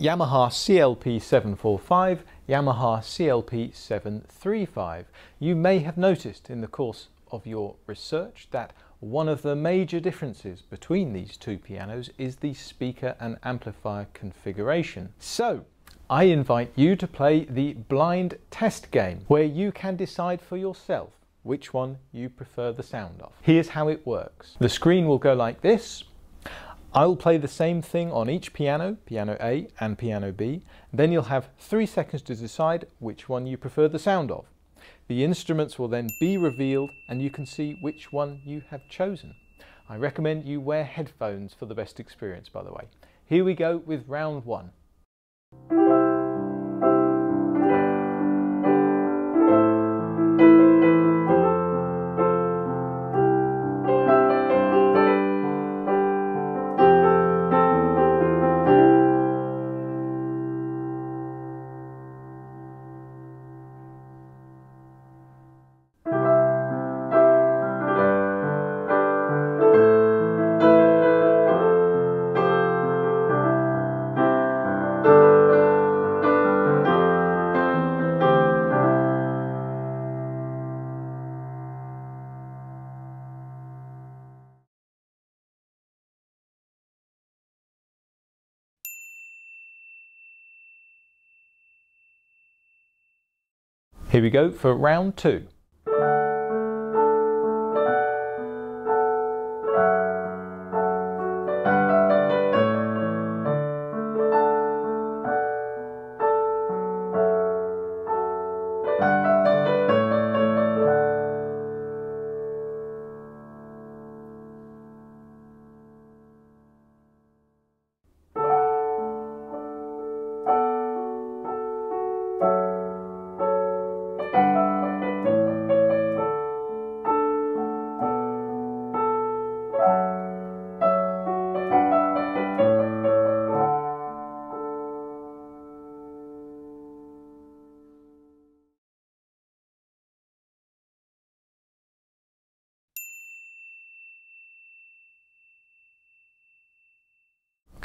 Yamaha CLP 745, Yamaha CLP 735. You may have noticed in the course of your research that one of the major differences between these two pianos is the speaker and amplifier configuration. So, I invite you to play the blind test game where you can decide for yourself which one you prefer the sound of. Here's how it works. The screen will go like this. I'll play the same thing on each piano, piano A and piano B. Then you'll have three seconds to decide which one you prefer the sound of. The instruments will then be revealed and you can see which one you have chosen. I recommend you wear headphones for the best experience by the way. Here we go with round one. Here we go for round two.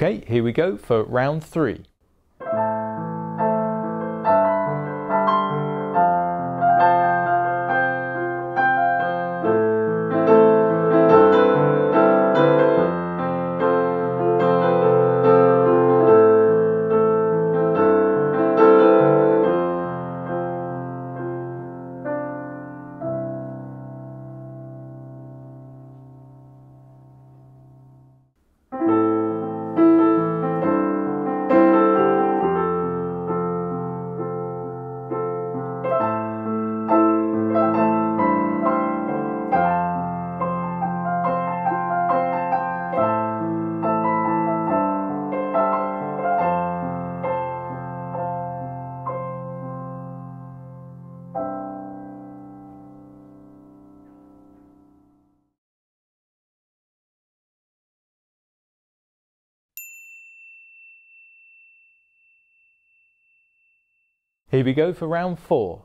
Okay, here we go for round three. Here we go for round four.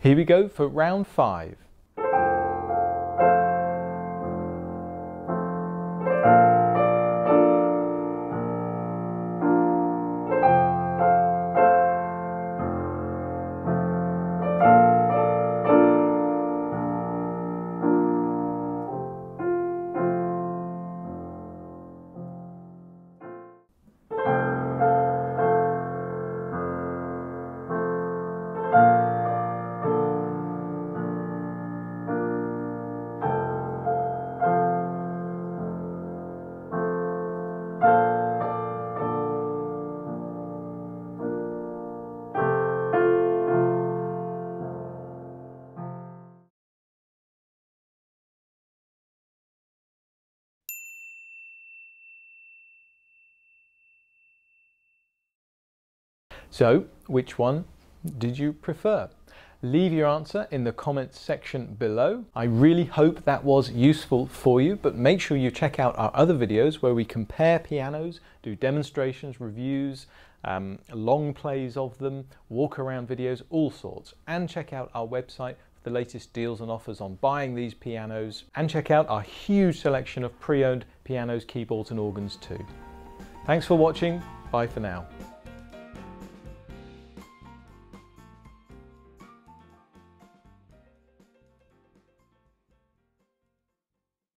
Here we go for round five. So, which one did you prefer? Leave your answer in the comments section below. I really hope that was useful for you, but make sure you check out our other videos where we compare pianos, do demonstrations, reviews, um, long plays of them, walk around videos, all sorts. And check out our website for the latest deals and offers on buying these pianos. And check out our huge selection of pre-owned pianos, keyboards and organs too. Thanks for watching. Bye for now.